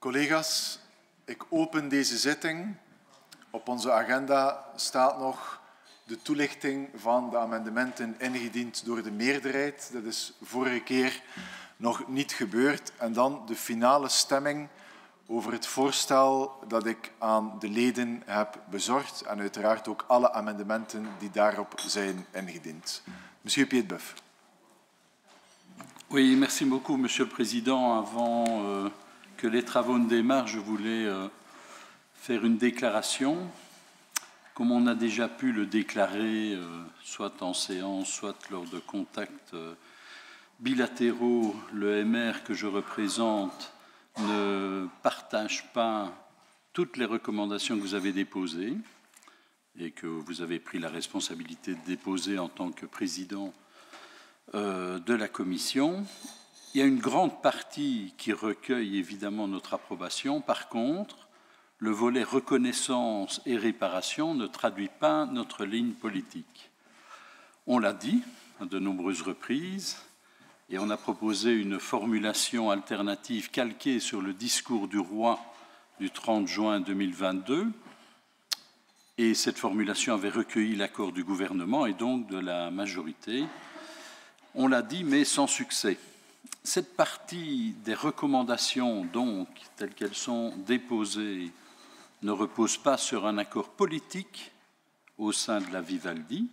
Collega's, ik open deze zitting. Op onze agenda staat nog de toelichting van de amendementen ingediend door de meerderheid. Dat is vorige keer nog niet gebeurd. En dan de finale stemming over het voorstel dat ik aan de leden heb bezorgd en uiteraard ook alle amendementen die daarop zijn ingediend. Monsieur Pietbeuf. Oui, merci beaucoup, Monsieur le Président. Avant euh, que les travaux ne démarrent, je voulais euh, faire une déclaration. Comme on a déjà pu le déclarer, euh, soit en séance, soit lors de contacts euh, bilatéraux, le MR que je représente ne partage pas toutes les recommandations que vous avez déposées et que vous avez pris la responsabilité de déposer en tant que président de la Commission. Il y a une grande partie qui recueille évidemment notre approbation. Par contre, le volet reconnaissance et réparation ne traduit pas notre ligne politique. On l'a dit à de nombreuses reprises, et on a proposé une formulation alternative calquée sur le discours du roi du 30 juin 2022. Et cette formulation avait recueilli l'accord du gouvernement et donc de la majorité. On l'a dit, mais sans succès. Cette partie des recommandations, donc, telles qu'elles sont déposées, ne repose pas sur un accord politique au sein de la Vivaldi,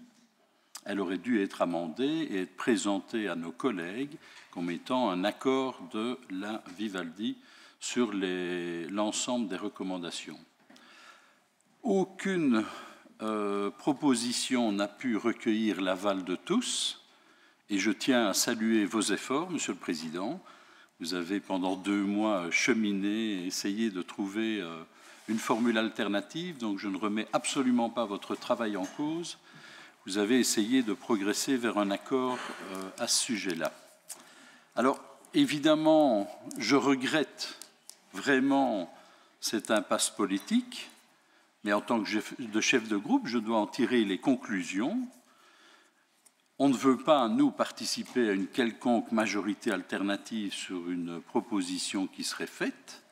elle aurait dû être amendée et être présentée à nos collègues comme étant un accord de la Vivaldi sur l'ensemble des recommandations. Aucune euh, proposition n'a pu recueillir l'aval de tous, et je tiens à saluer vos efforts, Monsieur le Président. Vous avez pendant deux mois cheminé, essayé de trouver euh, une formule alternative, donc je ne remets absolument pas votre travail en cause vous avez essayé de progresser vers un accord euh, à ce sujet-là. Alors, évidemment, je regrette vraiment cette impasse politique, mais en tant que chef de groupe, je dois en tirer les conclusions. On ne veut pas, nous, participer à une quelconque majorité alternative sur une proposition qui serait faite,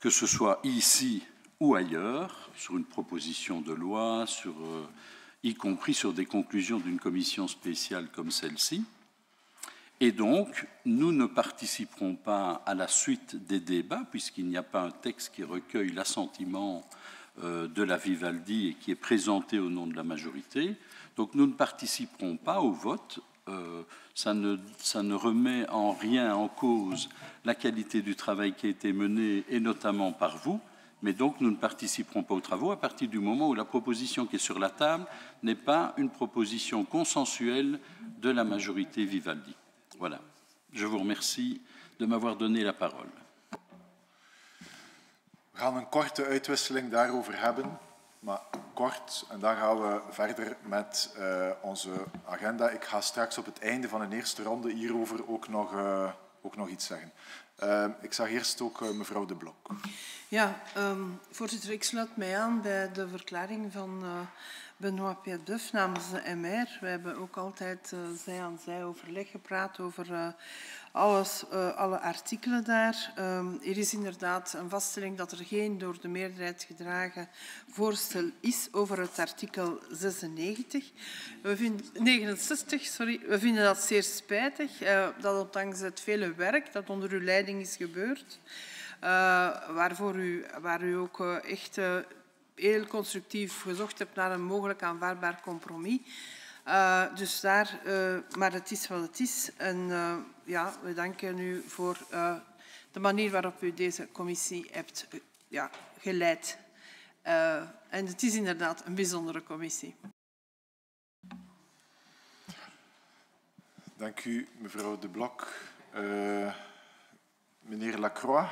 que ce soit ici ou ailleurs, sur une proposition de loi, euh, y compris sur des conclusions d'une commission spéciale comme celle-ci. Et donc, nous ne participerons pas à la suite des débats, puisqu'il n'y a pas un texte qui recueille l'assentiment euh, de la Vivaldi et qui est présenté au nom de la majorité. Donc, nous ne participerons pas au vote. Euh, ça, ne, remet en rien en cause la qualité du travail qui a été mené, et notamment par vous mais donc nous ne participerons pas aux travaux à partir du moment où la proposition qui est sur la table n'est pas une proposition consensuelle de la majorité Vivaldi. Voilà. Je vous remercie de m'avoir donné la parole. Maar kort. En dan gaan we verder met uh, onze agenda. Ik ga straks op het einde van een eerste ronde hierover ook nog, uh, ook nog iets zeggen. Uh, ik zag eerst ook mevrouw De Blok. Ja, um, voorzitter, ik sluit mij aan bij de verklaring van Benoît Pierre namens de MR. We hebben ook altijd zij aan zij overleg gepraat over alles, uh, alle artikelen daar. Um, er is inderdaad een vaststelling dat er geen door de meerderheid gedragen voorstel is over het artikel 96. We vinden, 69. Sorry. We vinden dat zeer spijtig, uh, dat ondanks het vele werk dat onder uw leiding is gebeurd, uh, waarvoor u, waar u ook echt heel constructief gezocht hebt naar een mogelijk aanvaardbaar compromis. Dus daar, maar het is wat het is. En ja, we danken u voor uh, de manier waarop u deze commissie hebt uh, ja, geleid. Uh, en het is inderdaad een bijzondere commissie. Dank u, mevrouw De Blok. Uh, meneer Lacroix.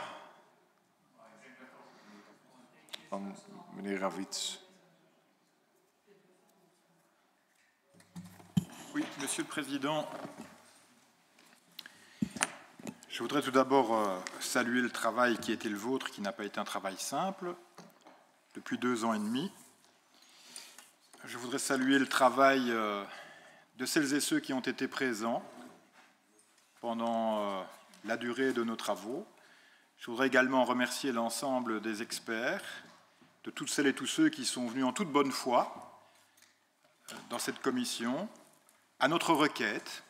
Dan meneer Ravitz. Oui, Monsieur le Président, je voudrais tout d'abord euh, saluer le travail qui a été le vôtre, qui n'a pas été un travail simple, depuis deux ans et demi. Je voudrais saluer le travail euh, de celles et ceux qui ont été présents pendant euh, la durée de nos travaux. Je voudrais également remercier l'ensemble des experts, de toutes celles et tous ceux qui sont venus en toute bonne foi dans cette commission, à notre requête,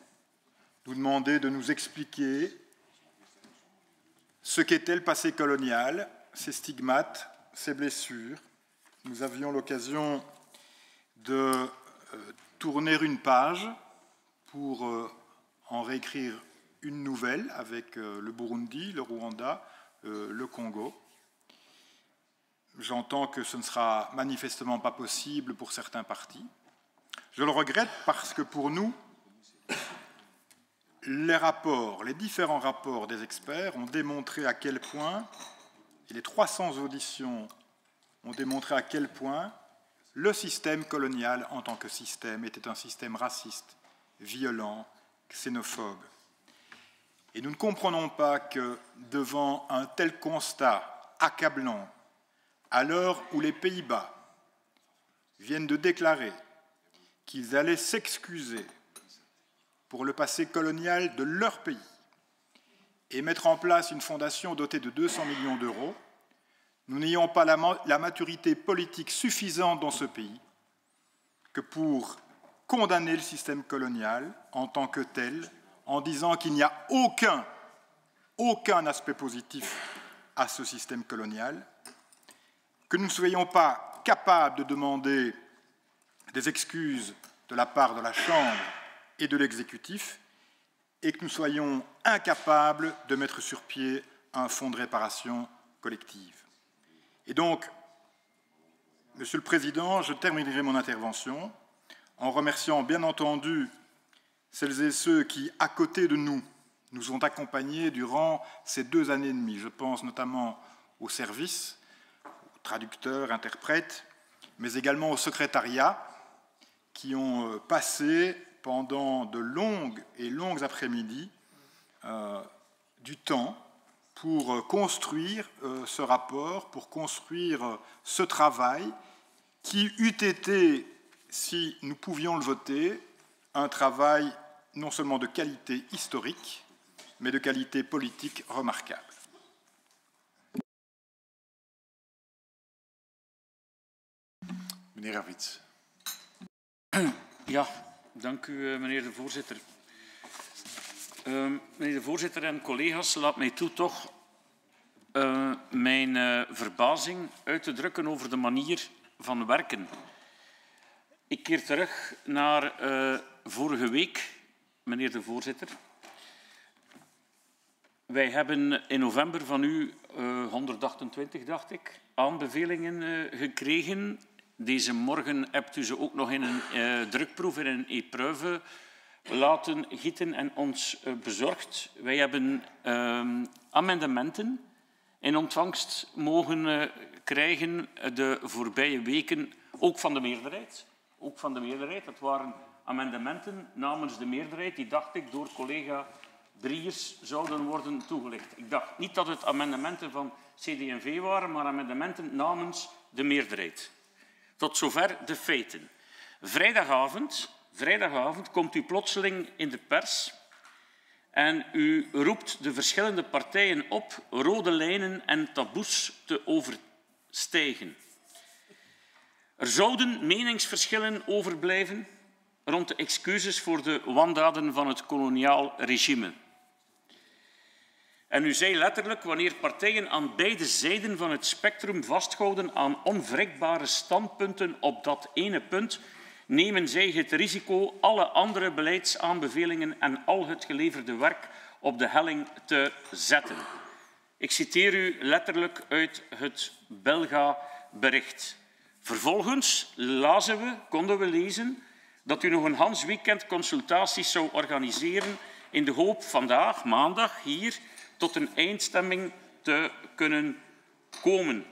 nous demander de nous expliquer ce qu'était le passé colonial, ses stigmates, ses blessures. Nous avions l'occasion de euh, tourner une page pour euh, en réécrire une nouvelle avec euh, le Burundi, le Rwanda, le Congo. J'entends que ce ne sera manifestement pas possible pour certains partis. Je le regrette parce que pour nous, les rapports, les différents rapports des experts ont démontré à quel point, et les 300 auditions ont démontré à quel point le système colonial en tant que système était un système raciste, violent, xénophobe. Et nous ne comprenons pas que devant un tel constat accablant, à l'heure où les Pays-Bas viennent de déclarer qu'ils allaient s'excuser pour le passé colonial de leur pays et mettre en place une fondation dotée de 200 millions d'euros, nous n'ayons pas la, maturité politique suffisante dans ce pays que pour condamner le système colonial en tant que tel, en disant qu'il n'y a aucun, aucun aspect positif à ce système colonial, que nous ne soyons pas capables de demander des excuses de la part de la Chambre et de l'exécutif, et que nous soyons incapables de mettre sur pied un fonds de réparation collective. Et donc, Monsieur le Président, je terminerai mon intervention en remerciant bien entendu celles et ceux qui, à côté de nous, nous ont accompagnés durant ces deux années et demie. Je pense notamment aux services, aux traducteurs, interprètes, mais également au secrétariat qui ont euh, passé pendant de longues et longues après-midi euh, du temps pour euh, construire euh, ce rapport, pour construire ce travail qui eût été, si nous pouvions le voter, un travail non seulement de qualité historique, mais de qualité politique remarquable. Meneer Ravitz. Ja, Dank u, eh, meneer de voorzitter. Uh, meneer de voorzitter en collega's, laat mij toe toch uh, mijn uh, verbazing uit te drukken over de manier van werken. Ik keer terug naar vorige week, meneer de voorzitter. Wij hebben in november van u 128, dacht ik, aanbevelingen gekregen deze morgen hebt u ze ook nog in een uh, drukproef, in een epreuve laten gieten en ons uh, bezorgd. Wij hebben uh, amendementen in ontvangst mogen uh, krijgen de voorbije weken, ook van de meerderheid. Ook van de meerderheid. Dat waren amendementen namens de meerderheid die, dacht ik, door collega Driers zouden worden toegelicht. Ik dacht niet dat het amendementen van CD&V waren, maar amendementen namens de meerderheid. Tot zover de feiten. Vrijdagavond, vrijdagavond komt u plotseling in de pers en u roept de verschillende partijen op rode lijnen en taboes te overstijgen. Er zouden meningsverschillen overblijven rond de excuses voor de wandaden van het koloniaal regime. En u zei letterlijk, wanneer partijen aan beide zijden van het spectrum vasthouden aan onwrikbare standpunten op dat ene punt, nemen zij het risico alle andere beleidsaanbevelingen en al het geleverde werk op de helling te zetten. Ik citeer u letterlijk uit het Belga-bericht. Vervolgens lazen we, konden we lezen dat u nog een Hans Weekend consultaties zou organiseren in de hoop vandaag, maandag, hier tot een eindstemming te kunnen komen.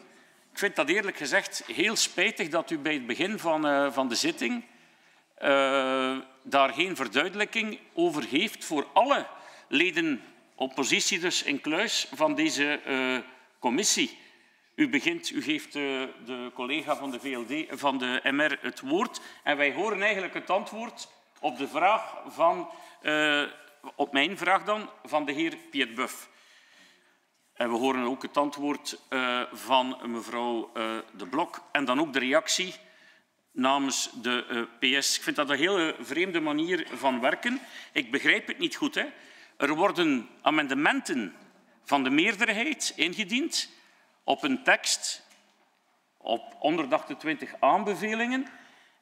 Ik vind dat eerlijk gezegd heel spijtig dat u bij het begin van, uh, van de zitting uh, daar geen verduidelijking over heeft voor alle leden, oppositie dus in kluis, van deze uh, commissie. U, begint, u geeft de, de collega van de VLD, van de MR het woord en wij horen eigenlijk het antwoord op de vraag van, op mijn vraag dan, van de heer Piet Buff. En we horen ook het antwoord uh, van mevrouw uh, De Blok en dan ook de reactie namens de uh, PS. Ik vind dat een hele vreemde manier van werken. Ik begrijp het niet goed. Hè. Er worden amendementen van de meerderheid ingediend op een tekst op 128 aanbevelingen.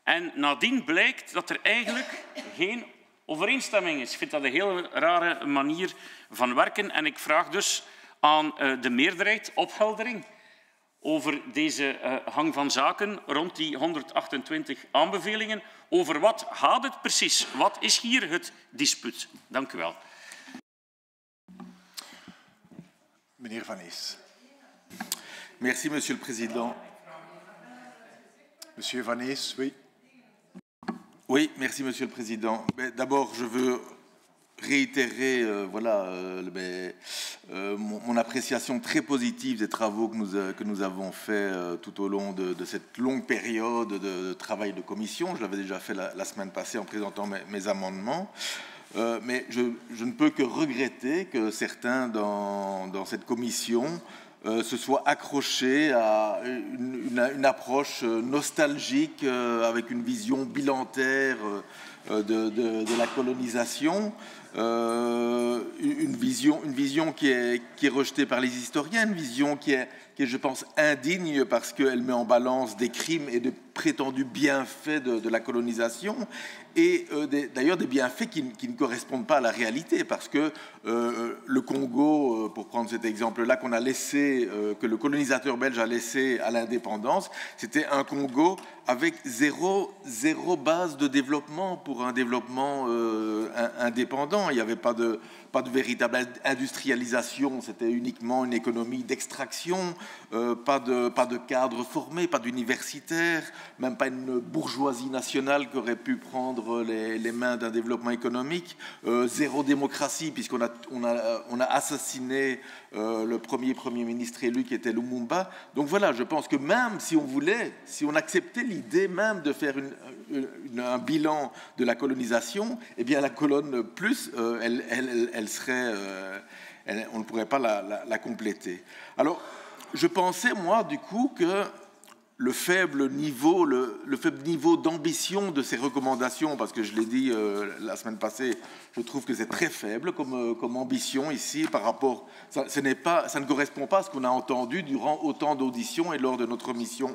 En nadien blijkt dat er eigenlijk geen overeenstemming is. Ik vind dat een hele rare manier van werken. En ik vraag dus aan uh, de meerderheid opheldering over deze uh, hang van zaken rond die 128 aanbevelingen. Over wat gaat het precies? Wat is hier het dispuut? Dank u wel. Meneer Van Ees. Merci, Monsieur le Président. Monsieur Van Ees, oui. Oui, merci Monsieur le Président. D'abord, je veux réitérer euh, euh, euh, mon, appréciation très positive des travaux que nous, avons faits tout au long de, cette longue période de, travail de commission. Je l'avais déjà fait la, semaine passée en présentant mes, amendements. Mais je, je, ne peux que regretter que certains dans, dans cette commission euh, se soit accroché à une, approche euh, nostalgique euh, avec une vision bilantaire de, la colonisation, une, vision, qui est, rejetée par les historiens, une vision qui est, je pense, indigne parce qu'elle met en balance des crimes et de prétendus bienfaits de, la colonisation et d'ailleurs des bienfaits qui, qui, ne correspondent pas à la réalité, parce que euh, le Congo, euh, pour prendre cet exemple-là, qu'on a laissé, euh, que le colonisateur belge a laissé à l'indépendance, c'était un Congo avec zéro, zéro base de développement pour un développement euh, indépendant. Il n'y avait pas de, pas de véritable industrialisation, c'était uniquement une économie d'extraction, euh, pas, de, pas de cadre formé, pas d'universitaire, même pas une bourgeoisie nationale qui aurait pu prendre les, les mains d'un développement économique, euh, zéro démocratie, puisqu'on a, on a, on a assassiné euh, le premier Premier ministre élu qui était Lumumba. Donc voilà, je pense que même si on voulait, si on acceptait l'idée même de faire un bilan de la colonisation, eh bien la colonne plus, elle, elle, euh, on ne pourrait pas la, compléter. Alors, je pensais moi du coup que le faible niveau, le, le faible niveau d'ambition de ces recommandations, parce que je l'ai dit euh, la semaine passée, je trouve que c'est très faible comme, euh, ambition ici par rapport, ça, ce pas, ça ne correspond pas à ce qu'on a entendu durant autant d'auditions et lors de notre mission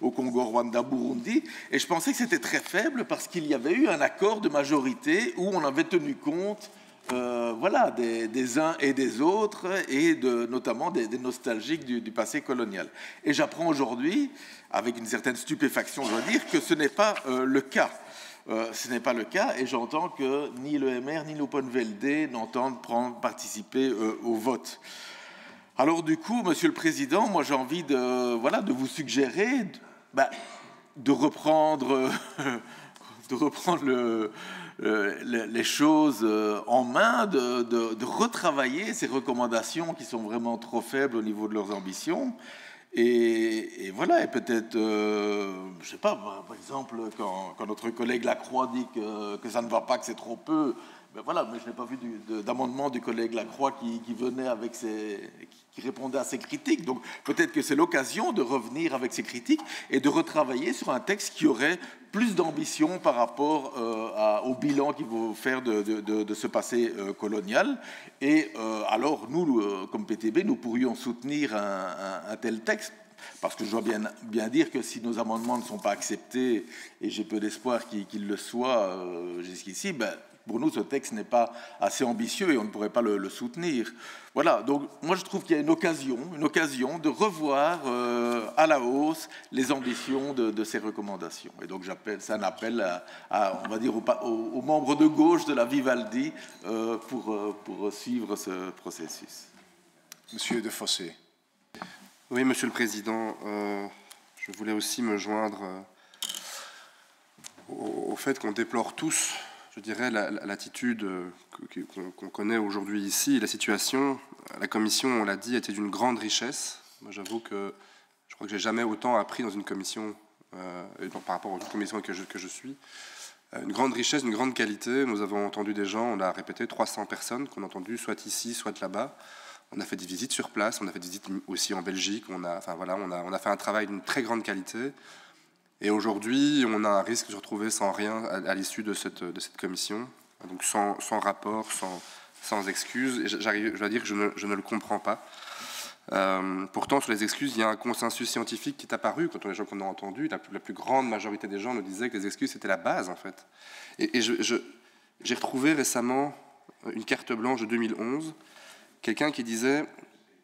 au Congo, Rwanda, Burundi. Et je pensais que c'était très faible parce qu'il y avait eu un accord de majorité où on avait tenu compte euh, voilà, des, uns et des autres, et notamment des, nostalgiques du, passé colonial. Et j'apprends aujourd'hui, avec une certaine stupéfaction, je dois dire, que ce n'est pas euh, le cas. Euh, ce n'est pas le cas, et j'entends que ni le MR ni l'Openvelde n'entendent prendre, participer au vote. Alors du coup, Monsieur le Président, moi j'ai envie de, voilà, de vous suggérer de, bah, reprendre, de reprendre le, euh, les choses euh, en main, de, retravailler ces recommandations qui sont vraiment trop faibles au niveau de leurs ambitions. Et, voilà, et peut-être, euh, je sais pas, par exemple, quand, quand, notre collègue Lacroix dit que, que ça ne va pas, que c'est trop peu, ben voilà, mais je n'ai pas vu d'amendement du collègue Lacroix qui, venait avec ses, qui répondait à ces critiques. Donc peut-être que c'est l'occasion de revenir avec ces critiques et de retravailler sur un texte qui aurait plus d'ambition par rapport euh, au bilan qu'il faut faire de, ce passé euh, colonial. Et euh, alors nous, comme PTB, nous pourrions soutenir un, tel texte parce que je dois bien, bien, dire que si nos amendements ne sont pas acceptés, et j'ai peu d'espoir qu'ils qu le soient jusqu'ici, ben, pour nous, ce texte n'est pas assez ambitieux et on ne pourrait pas le, le soutenir. Voilà, donc moi je trouve qu'il y a une occasion, une occasion de revoir euh, à la hausse les ambitions de, de, ces recommandations. Et donc j'appelle, c'est un appel à, à, on va dire, aux, aux, aux, membres de gauche de la Vivaldi euh, pour, euh, pour suivre ce processus. Monsieur De Fossé. Oui, Monsieur le Président, euh, je voulais aussi me joindre au, au fait qu'on déplore tous je dirais, l'attitude euh, qu'on connaît aujourd'hui ici, la situation, la commission, on l'a dit, était d'une grande richesse. Moi, j'avoue que je crois que j'ai jamais autant appris dans une commission, euh, par rapport aux commissions que je, suis. Euh, une grande richesse, une grande qualité. Nous avons entendu des gens, on a répété, 300 personnes qu'on a entendu, soit ici, soit là-bas. On a fait des visites sur place, on a fait des visites aussi en Belgique. Enfin, voilà, on a fait un travail d'une très grande qualité. Et aujourd'hui, on a un risque de se retrouver sans rien à, l'issue de cette, de cette commission, donc sans, sans rapport, sans, sans excuses. Et je dois dire que je ne, je ne le comprends pas. Euh, pourtant, sur les excuses, il y a un consensus scientifique qui est apparu. Quand on les gens qu'on a entendus, la, plus grande majorité des gens nous disaient que les excuses c'était la base, en fait. Et, et j'ai je, retrouvé récemment une carte blanche de 2011, quelqu'un qui disait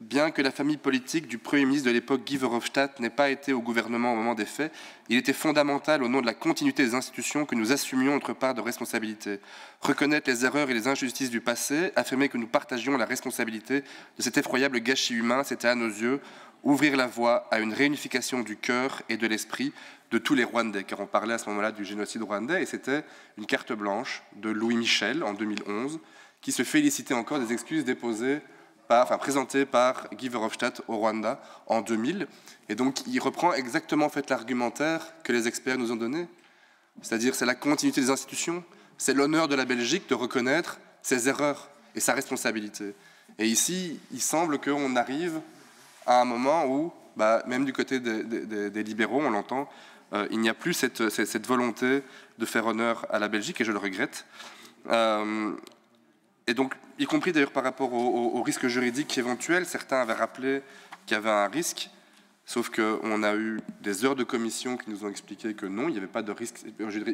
Bien que la famille politique du Premier ministre de l'époque, Guy Verhofstadt, n'ait pas été au gouvernement au moment des faits, il était fondamental, au nom de la continuité des institutions, que nous assumions notre part de responsabilité. Reconnaître les erreurs et les injustices du passé, affirmer que nous partagions la responsabilité de cet effroyable gâchis humain, c'était à nos yeux ouvrir la voie à une réunification du cœur et de l'esprit de tous les Rwandais, car on parlait à ce moment-là du génocide rwandais, et c'était une carte blanche de Louis Michel en 2011, qui se félicitait encore des excuses déposées présenté par Guy Verhofstadt au Rwanda en 2000. Et donc, il reprend exactement en fait, l'argumentaire que les experts nous ont donné. C'est-à-dire, c'est la continuité des institutions, c'est l'honneur de la Belgique de reconnaître ses erreurs et sa responsabilité. Et ici, il semble qu'on arrive à un moment où, bah, même du côté des, libéraux, on l'entend, euh, il n'y a plus cette, volonté de faire honneur à la Belgique, et je le regrette. Euh, et donc, y compris d'ailleurs par rapport au, au, risque juridique éventuel, certains avaient rappelé qu'il y avait un risque, sauf qu'on a eu des heures de commission qui nous ont expliqué que non, il n'y avait pas de risque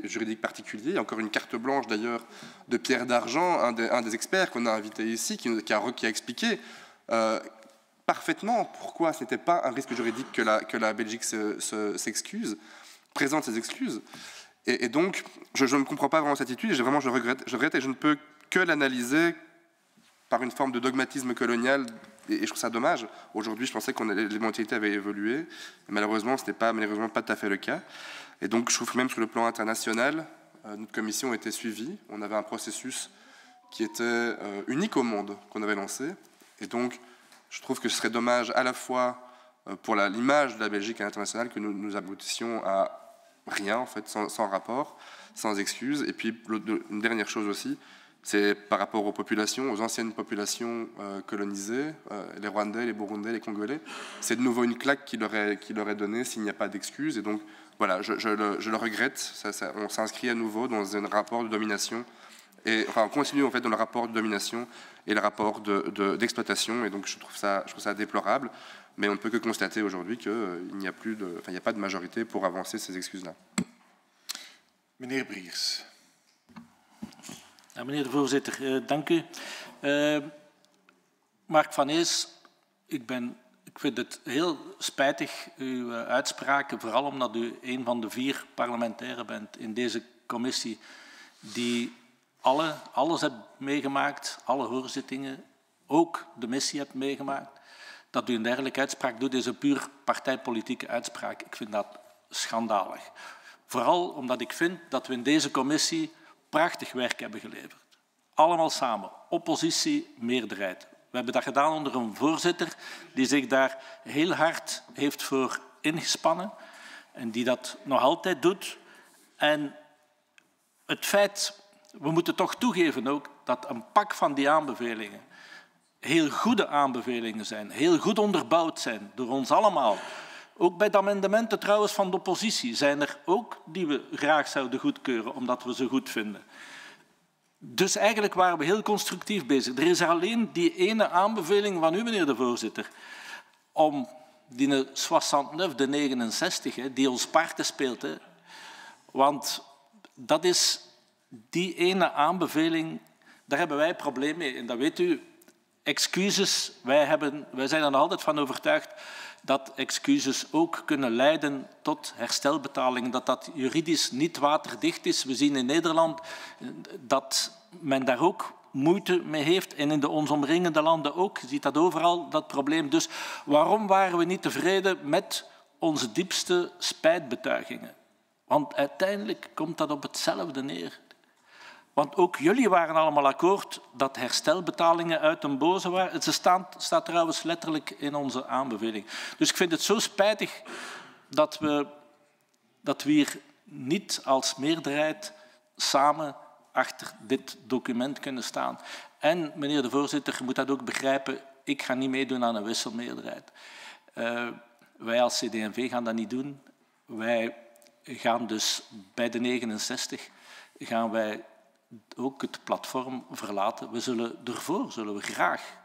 juridique particulier. Il y a encore une carte blanche d'ailleurs de Pierre d'Argent, un, des experts qu'on a invité ici, qui, a, expliqué euh, parfaitement pourquoi ce n'était pas un risque juridique que la, que la Belgique s'excuse, présente ses excuses. Et, donc, je, je, ne comprends pas vraiment cette attitude, et vraiment, je regrette, je regrette et je ne peux que l'analyser par une forme de dogmatisme colonial, et je trouve ça dommage. Aujourd'hui, je pensais que les mentalités avaient évolué, malheureusement, ce n'est pas, malheureusement pas tout à fait le cas. Et donc, je trouve que même sur le plan international, euh, notre commission était suivie. On avait un processus qui était euh, unique au monde qu'on avait lancé. Et donc, je trouve que ce serait dommage à la fois euh, pour l'image de la Belgique à l'international que nous, nous aboutissions à rien, en fait, sans, sans rapport, sans excuse. Et puis, une dernière chose aussi, c'est par rapport aux populations, aux anciennes populations euh, colonisées, euh, les Rwandais, les Burundais, les Congolais. C'est de nouveau une claque qui leur est, donnée s'il n'y a pas d'excuses. Et donc, voilà, je, le, regrette. On s'inscrit à nouveau dans un rapport de domination. Et, enfin, on continue en fait dans le rapport de domination et le rapport d'exploitation. De, et donc, je trouve, ça, déplorable. Mais on ne peut que constater aujourd'hui qu'il euh, n'y a pas de majorité pour avancer ces excuses-là. Meneer Briers. Meneer de voorzitter, uh, dank u. Uh, Mark van Ees, ik, ben, ik vind het heel spijtig, uw uh, uitspraken, vooral omdat u een van de vier parlementairen bent in deze commissie die alle, alles hebt meegemaakt, alle hoorzittingen, ook de missie hebt meegemaakt. Dat u een dergelijke uitspraak doet, is een puur partijpolitieke uitspraak. Ik vind dat schandalig. Vooral omdat ik vind dat we in deze commissie prachtig werk hebben geleverd. Allemaal samen, oppositie, meerderheid. We hebben dat gedaan onder een voorzitter die zich daar heel hard heeft voor ingespannen en die dat nog altijd doet. En het feit, we moeten toch toegeven ook, dat een pak van die aanbevelingen heel goede aanbevelingen zijn, heel goed onderbouwd zijn door ons allemaal. Ook bij de amendementen trouwens van de oppositie zijn er ook die we graag zouden goedkeuren, omdat we ze goed vinden. Dus eigenlijk waren we heel constructief bezig. Er is alleen die ene aanbeveling van u, meneer de voorzitter, om die 69, de 69, die ons parten speelt. Want dat is die ene aanbeveling, daar hebben wij probleem mee. En dat weet u, excuses, wij, hebben, wij zijn er altijd van overtuigd dat excuses ook kunnen leiden tot herstelbetalingen, dat dat juridisch niet waterdicht is. We zien in Nederland dat men daar ook moeite mee heeft en in de ons omringende landen ook. Je ziet dat overal, dat probleem. Dus waarom waren we niet tevreden met onze diepste spijtbetuigingen? Want uiteindelijk komt dat op hetzelfde neer. Want ook jullie waren allemaal akkoord dat herstelbetalingen uit een boze waren. Het staat, staat trouwens letterlijk in onze aanbeveling. Dus ik vind het zo spijtig dat we, dat we hier niet als meerderheid samen achter dit document kunnen staan. En, meneer de voorzitter, je moet dat ook begrijpen, ik ga niet meedoen aan een wisselmeerderheid. Uh, wij als CD&V gaan dat niet doen. Wij gaan dus bij de 69 gaan wij ook het platform verlaten. We zullen ervoor, zullen we graag,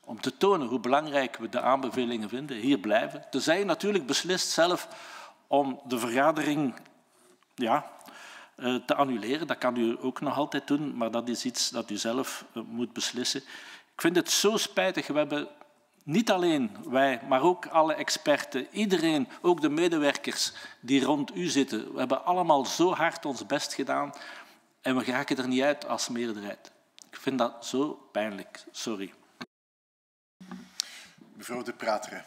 om te tonen hoe belangrijk we de aanbevelingen vinden, hier blijven. Tenzij je natuurlijk beslist zelf om de vergadering ja, eh, te annuleren. Dat kan u ook nog altijd doen, maar dat is iets dat u zelf eh, moet beslissen. Ik vind het zo spijtig. We hebben niet alleen wij, maar ook alle experten, iedereen, ook de medewerkers die rond u zitten. We hebben allemaal zo hard ons best gedaan en we geraken er niet uit als meerderheid. Ik vind dat zo pijnlijk. Sorry. Mevrouw de Prateren.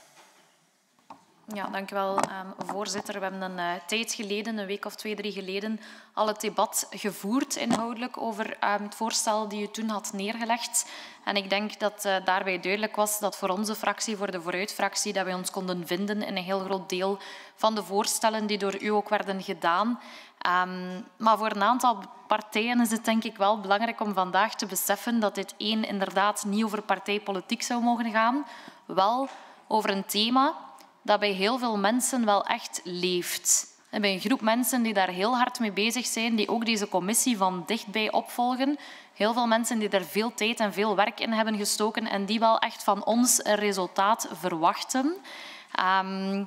Ja, dank u wel, um, voorzitter. We hebben een uh, tijd geleden, een week of twee, drie geleden, al het debat gevoerd inhoudelijk over um, het voorstel die u toen had neergelegd. En ik denk dat uh, daarbij duidelijk was dat voor onze fractie, voor de Vooruit-fractie, dat wij ons konden vinden in een heel groot deel van de voorstellen die door u ook werden gedaan. Um, maar voor een aantal partijen is het denk ik wel belangrijk om vandaag te beseffen dat dit één inderdaad niet over partijpolitiek zou mogen gaan, wel over een thema dat bij heel veel mensen wel echt leeft. En bij een groep mensen die daar heel hard mee bezig zijn, die ook deze commissie van dichtbij opvolgen. Heel veel mensen die er veel tijd en veel werk in hebben gestoken en die wel echt van ons een resultaat verwachten. Um,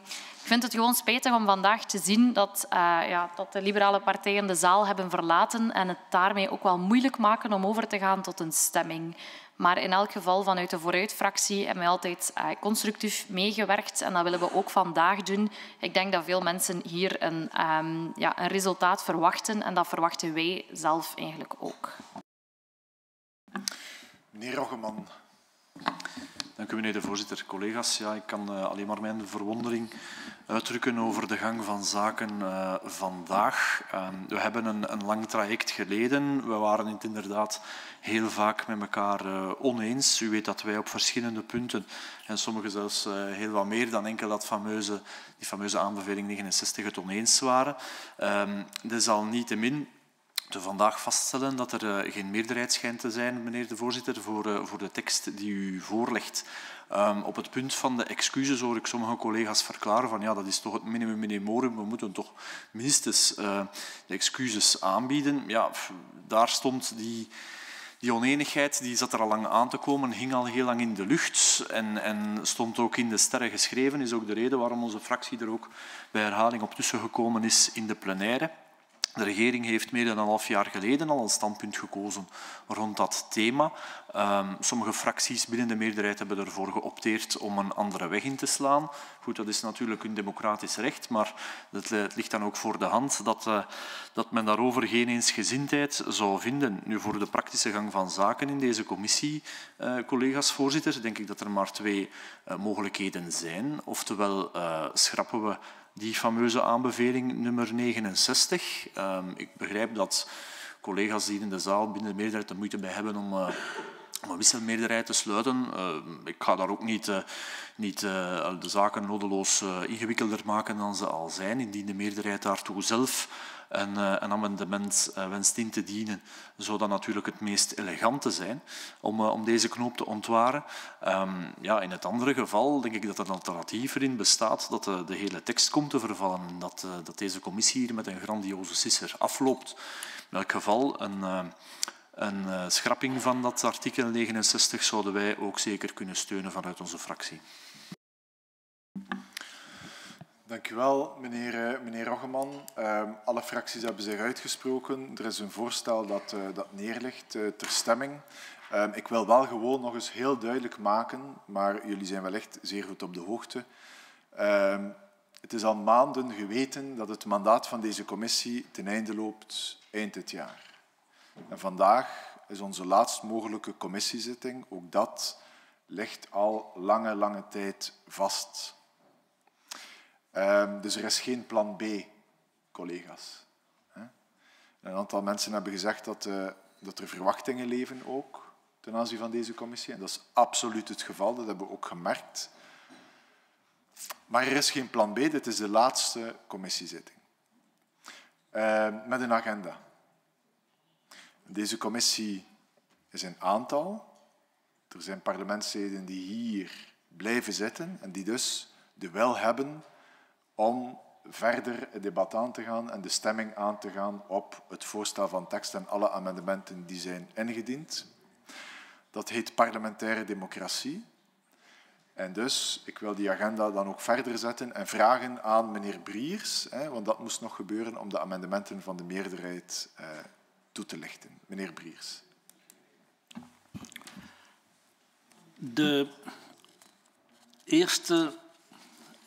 ik vind het gewoon spijtig om vandaag te zien dat, uh, ja, dat de liberale partijen de zaal hebben verlaten en het daarmee ook wel moeilijk maken om over te gaan tot een stemming. Maar in elk geval vanuit de Vooruit-fractie hebben wij altijd uh, constructief meegewerkt en dat willen we ook vandaag doen. Ik denk dat veel mensen hier een, um, ja, een resultaat verwachten en dat verwachten wij zelf eigenlijk ook. Meneer Roggeman. Dank u, meneer de voorzitter. Collega's, ja, ik kan uh, alleen maar mijn verwondering uitdrukken over de gang van zaken uh, vandaag. Uh, we hebben een, een, lang traject geleden. We waren het inderdaad heel vaak met elkaar uh, oneens. U weet dat wij op verschillende punten, en sommigen zelfs heel wat meer dan enkel dat fameuze, die fameuze aanbeveling 69 het oneens waren. Ehm, desalniettemin te vandaag vaststellen dat er geen meerderheid schijnt te zijn, meneer de voorzitter, voor, voor de tekst die u voorlegt. Um, op het punt van de excuses hoor ik sommige collega's verklaren van ja, dat is toch het minimum minimorum, we moeten toch minstens uh, de excuses aanbieden. Ja, daar stond die, die oneenigheid, die zat er al lang aan te komen, hing al heel lang in de lucht en, en stond ook in de sterren geschreven. Is ook de reden waarom onze fractie er ook bij herhaling op tussen gekomen is in de plenaire. De regering heeft meer dan een half jaar geleden al een standpunt gekozen rond dat thema. Um, sommige fracties binnen de meerderheid hebben ervoor geopteerd om een andere weg in te slaan. Goed, dat is natuurlijk een democratisch recht, maar het, het ligt dan ook voor de hand dat, uh, dat men daarover geen eensgezindheid zou vinden. Nu, voor de praktische gang van zaken in deze commissie, uh, collega's voorzitter, denk ik dat er maar twee mogelijkheden zijn. Oftewel schrappen we die fameuze aanbeveling nummer 69. Um, ik begrijp dat collega's die in de zaal binnen de meerderheid er moeite bij hebben om, om een wisselmeerderheid te sluiten. Uh, ik ga daar ook niet, uh, niet de zaken nodeloos ingewikkelder maken dan ze al zijn, indien de meerderheid daartoe zelf een, een amendement wenst in te dienen, zou dat natuurlijk het meest elegante zijn om, om deze knoop te ontwaren. Um, ja, in het andere geval denk ik dat er een alternatief erin bestaat dat de, de hele tekst komt te vervallen en dat, dat deze commissie hier met een grandioze sisser afloopt. In elk geval een, een schrapping van dat artikel 69 zouden wij ook zeker kunnen steunen vanuit onze fractie. Dank u wel, meneer, meneer Roggeman. Uh, alle fracties hebben zich uitgesproken. Er is een voorstel dat, uh, dat neerligt uh, ter stemming. Uh, ik wil wel gewoon nog eens heel duidelijk maken, maar jullie zijn wellicht zeer goed op de hoogte. het is al maanden geweten dat het mandaat van deze commissie ten einde loopt eind dit jaar. En vandaag is onze laatst mogelijke commissiezitting. Ook dat ligt al lange, lange tijd vast. Um, dus er is geen plan B, collega's. Een aantal mensen hebben gezegd dat, uh, dat er verwachtingen leven ook ten aanzien van deze commissie. En dat is absoluut het geval, dat hebben we ook gemerkt. Maar er is geen plan B, dit is de laatste commissiezitting. Uh, met een agenda. Deze commissie is een aantal. Er zijn parlementsleden die hier blijven zitten en die dus de wil hebben om verder het debat aan te gaan en de stemming aan te gaan op het voorstel van tekst en alle amendementen die zijn ingediend. Dat heet parlementaire democratie. En dus, ik wil die agenda dan ook verder zetten en vragen aan meneer Briers, hè, want dat moest nog gebeuren om de amendementen van de meerderheid eh, toe te lichten. Meneer Briers. De eerste,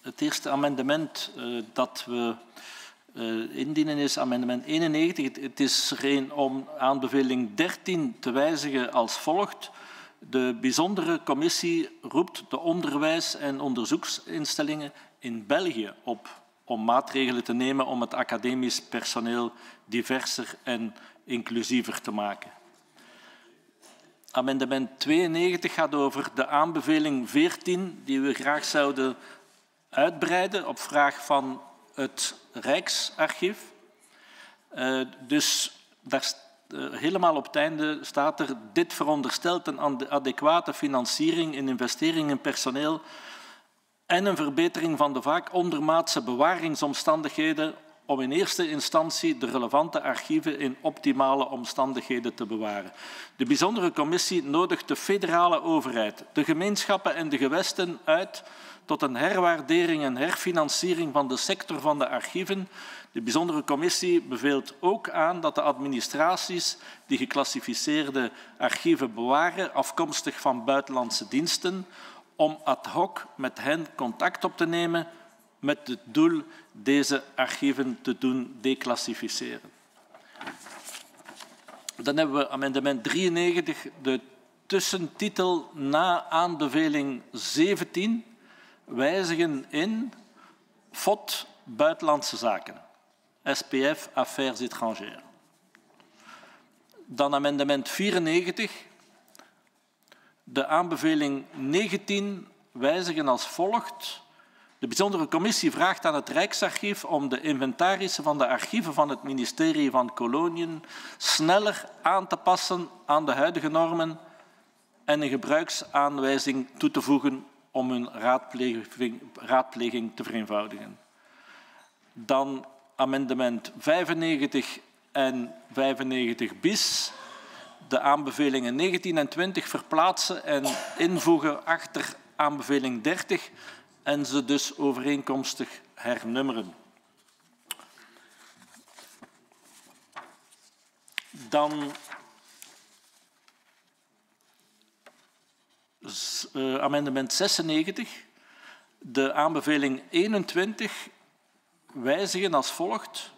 het eerste amendement uh, dat we uh, indienen is amendement 91. Het, is er een om aanbeveling 13 te wijzigen als volgt. De bijzondere commissie roept de onderwijs- en onderzoeksinstellingen in België op om maatregelen te nemen om het academisch personeel diverser en inclusiever te maken. Amendement 92 gaat over de aanbeveling 14, die we graag zouden uitbreiden op vraag van het Rijksarchief. Uh, dus daar uh, helemaal op het einde staat er dit veronderstelt een adequate financiering in investeringen in personeel en een verbetering van de vaak ondermaatse bewaringsomstandigheden om in eerste instantie de relevante archieven in optimale omstandigheden te bewaren. De bijzondere commissie nodigt de federale overheid, de gemeenschappen en de gewesten uit tot een herwaardering en herfinanciering van de sector van de archieven. De bijzondere commissie beveelt ook aan dat de administraties die geclassificeerde archieven bewaren, afkomstig van buitenlandse diensten, om ad hoc met hen contact op te nemen met het doel deze archieven te doen declassificeren. Dan hebben we amendement 93, de tussentitel na aanbeveling 17, wijzigen in FOD Buitenlandse Zaken, SPF Affaires étrangères. Dan amendement 94, de aanbeveling 19 wijzigen als volgt. De bijzondere commissie vraagt aan het Rijksarchief om de inventarissen van de archieven van het ministerie van Koloniën sneller aan te passen aan de huidige normen en een gebruiksaanwijzing toe te voegen om hun raadpleging, raadpleging te vereenvoudigen. Dan amendement 95 en 95 bis. De aanbevelingen 19 en 20 verplaatsen en invoegen achter aanbeveling 30 en ze dus overeenkomstig hernummeren. Dan uh, amendement 96, de aanbeveling 21 wijzigen als volgt.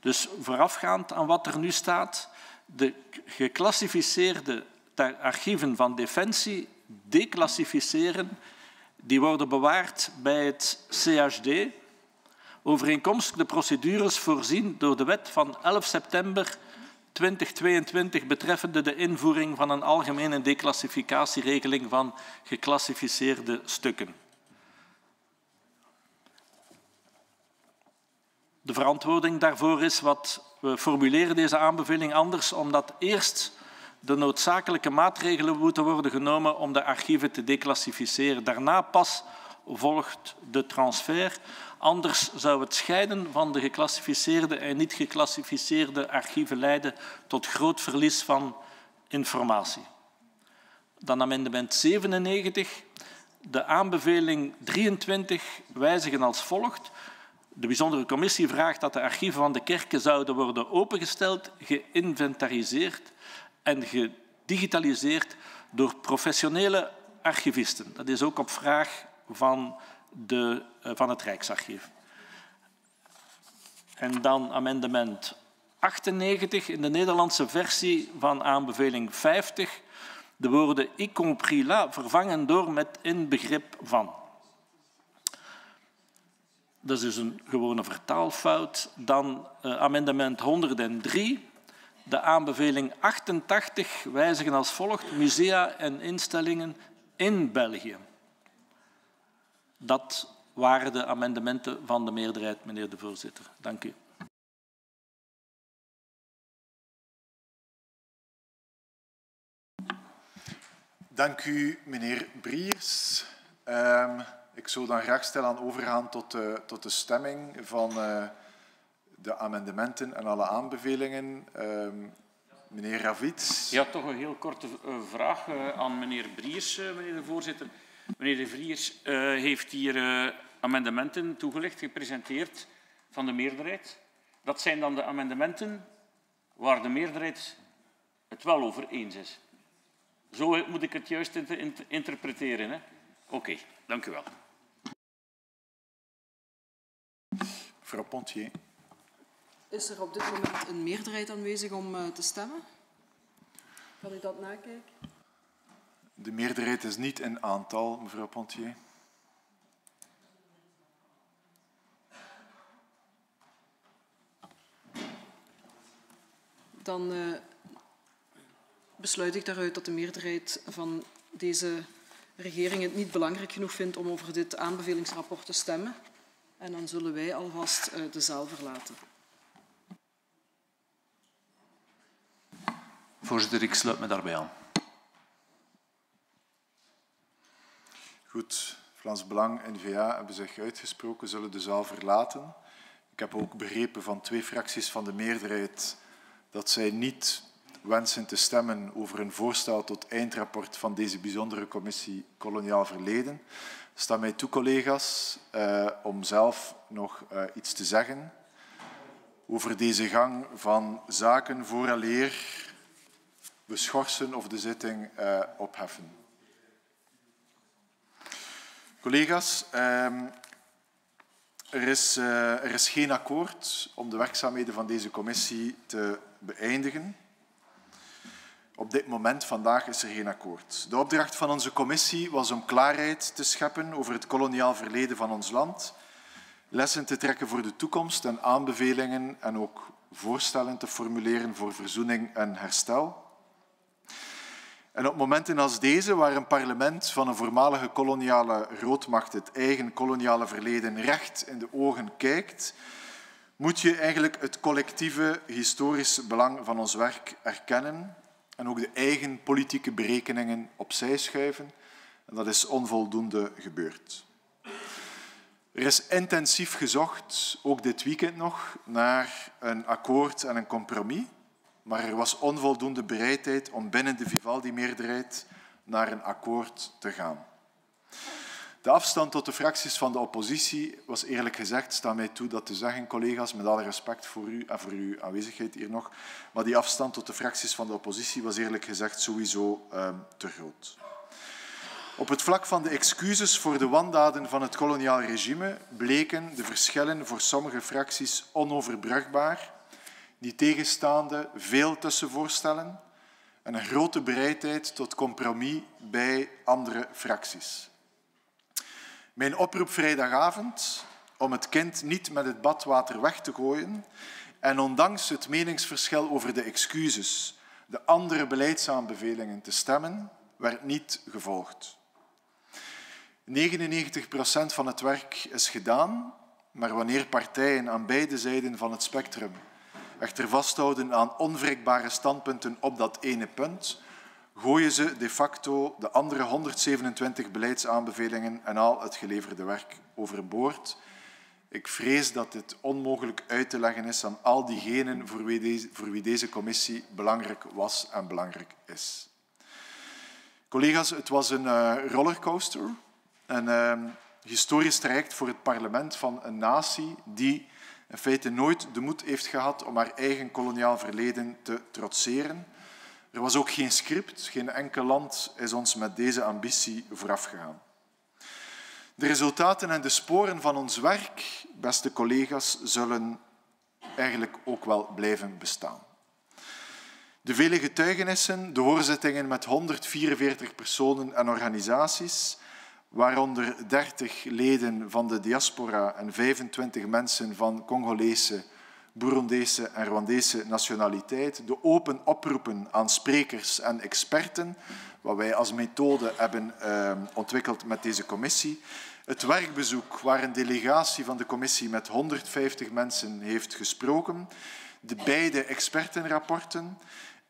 Dus voorafgaand aan wat er nu staat, de geclassificeerde archieven van Defensie declassificeren die worden bewaard bij het CHD, overeenkomstig de procedures voorzien door de wet van 11 september 2022 betreffende de invoering van een algemene declassificatieregeling van geclassificeerde stukken. De verantwoording daarvoor is wat we formuleren deze aanbeveling anders, omdat eerst de noodzakelijke maatregelen moeten worden genomen om de archieven te declassificeren. Daarna pas volgt de transfer. Anders zou het scheiden van de geclassificeerde en niet geclassificeerde archieven leiden tot groot verlies van informatie. Dan amendement 97. De aanbeveling 23 wijzigen als volgt. De bijzondere commissie vraagt dat de archieven van de kerken zouden worden opengesteld, geïnventariseerd en gedigitaliseerd door professionele archivisten. Dat is ook op vraag van, de, eh, van het Rijksarchief. En dan amendement 98 in de Nederlandse versie van aanbeveling 50. De woorden y compris vervangen door met in begrip van. Dat is dus een gewone vertaalfout. Dan uh, amendement 103 de aanbeveling 88 wijzigen als volgt. Musea en instellingen in België. Dat waren de amendementen van de meerderheid, meneer de voorzitter. Dank u. Dank u, meneer Briers. Um, ik zou dan graag stilaan overgaan tot de, tot de stemming van uh, de amendementen en alle aanbevelingen. Um, meneer Ravits. Ja, toch een heel korte uh, vraag uh, aan meneer Briers, meneer de voorzitter. Meneer de Vries heeft hier amendementen toegelicht, gepresenteerd van de meerderheid. Dat zijn dan de amendementen waar de meerderheid het wel over eens is. Zo moet ik het juist inter interpreteren. Oké, okay, dank u wel. Mevrouw Pontier. Is er op dit moment een meerderheid aanwezig om uh, te stemmen? Kan u dat nakijken? De meerderheid is niet in aantal, mevrouw Pontier. Dan uh, besluit ik daaruit dat de meerderheid van deze regering het niet belangrijk genoeg vindt om over dit aanbevelingsrapport te stemmen. En dan zullen wij alvast uh, de zaal verlaten. Voorzitter, ik sluit me daarbij aan. Goed, Vlaams Belang en VA hebben zich uitgesproken, zullen de zaal verlaten. Ik heb ook begrepen van twee fracties van de meerderheid dat zij niet wensen te stemmen over een voorstel tot eindrapport van deze bijzondere commissie koloniaal verleden. Sta mij toe, collega's, uh, om zelf nog uh, iets te zeggen over deze gang van zaken vooraleer we schorsen of de zitting uh, opheffen. Collega's, um, er is, er is geen akkoord om de werkzaamheden van deze commissie te beëindigen. Op dit moment, vandaag, is er geen akkoord. De opdracht van onze commissie was om klaarheid te scheppen over het koloniaal verleden van ons land, lessen te trekken voor de toekomst en aanbevelingen en ook voorstellen te formuleren voor verzoening en herstel. En op momenten als deze, waar een parlement van een voormalige koloniale grootmacht het eigen koloniale verleden recht in de ogen kijkt, moet je eigenlijk het collectieve historische belang van ons werk erkennen en ook de eigen politieke berekeningen opzij schuiven. En dat is onvoldoende gebeurd. Er is intensief gezocht, ook dit weekend nog, naar een akkoord en een compromis. Maar er was onvoldoende bereidheid om binnen de Vivaldi-meerderheid naar een akkoord te gaan. De afstand tot de fracties van de oppositie was eerlijk gezegd, sta mij toe dat te zeggen, collega's, met alle respect voor u en voor uw aanwezigheid hier nog, maar die afstand tot de fracties van de oppositie was eerlijk gezegd sowieso um, te groot. Op het vlak van de excuses voor de wandaden van het koloniaal regime bleken de verschillen voor sommige fracties onoverbrugbaar, die tegenstaande veel tussenvoorstellen en een grote bereidheid tot compromis bij andere fracties. Mijn oproep vrijdagavond om het kind niet met het badwater weg te gooien en ondanks het meningsverschil over de excuses de andere beleidsaanbevelingen te stemmen, werd niet gevolgd. 99 procent van het werk is gedaan, maar wanneer partijen aan beide zijden van het spectrum echter vasthouden aan onwrikbare standpunten op dat ene punt, gooien ze de facto de andere 127 beleidsaanbevelingen en al het geleverde werk overboord. Ik vrees dat dit onmogelijk uit te leggen is aan al diegenen voor wie deze, voor wie deze commissie belangrijk was en belangrijk is. Collega's, het was een uh, rollercoaster, een uh, historisch traject voor het parlement van een natie die in feite nooit de moed heeft gehad om haar eigen koloniaal verleden te trotseren er was ook geen script, geen enkel land is ons met deze ambitie voorafgegaan. De resultaten en de sporen van ons werk, beste collega's, zullen eigenlijk ook wel blijven bestaan. De vele getuigenissen, de hoorzittingen met 144 personen en organisaties, waaronder 30 leden van de diaspora en 25 mensen van Congolese, Burundese en Rwandese nationaliteit, de open oproepen aan sprekers en experten, wat wij als methode hebben uh, ontwikkeld met deze commissie, het werkbezoek waar een delegatie van de commissie met 150 mensen heeft gesproken, de beide expertenrapporten